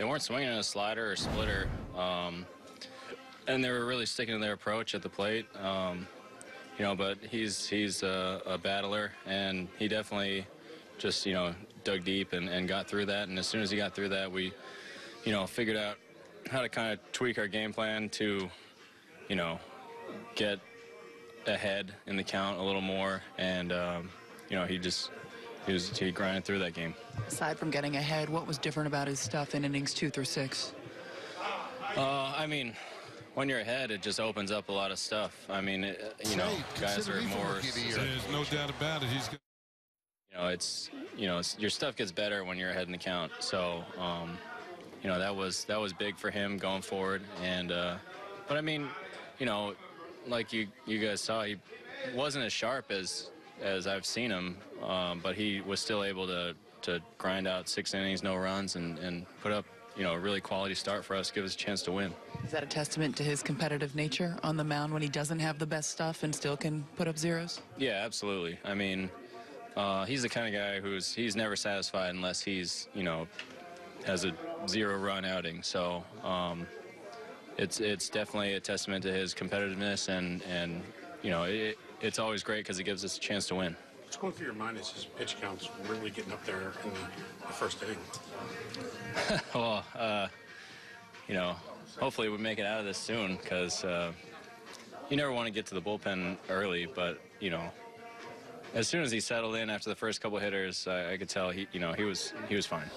they weren't swinging a slider or splitter, um, and they were really sticking to their approach at the plate. Um, you know, but he's he's a, a battler, and he definitely just you know dug deep and, and got through that. And as soon as he got through that, we you know figured out how to kind of tweak our game plan to you know get ahead in the count a little more, and um, you know he just he was he grinded through that game. Aside from getting ahead, what was different about his stuff in innings two through six? Uh, I mean, when you're ahead, it just opens up a lot of stuff. I mean, it, you know, Say, guys are more. rookie of the year. There's no doubt about it. He's got You know, it's you know, it's, your stuff gets better when you're ahead in the count. So, um, you know, that was that was big for him going forward. And uh, but I mean, you know, like you you guys saw, he wasn't as sharp as as I've seen him, um, but he was still able to to grind out six innings, no runs, and and put up you know a really quality start for us, give us a chance to win. Is that a testament to his competitive nature on the mound when he doesn't have the best stuff and still can put up zeros? Yeah, absolutely. I mean, uh, he's the kind of guy who's he's never satisfied unless he's you know has a zero run outing. So um, it's it's definitely a testament to his competitiveness and and you know it, it's always great because it gives us a chance to win. What's going through your mind is his pitch count's really getting up there in the, the first inning. well, uh, you know, hopefully we make it out of this soon because uh, you never want to get to the bullpen early, but you know, as soon as he settled in after the first couple hitters, I, I could tell he, you know, he was he was fine.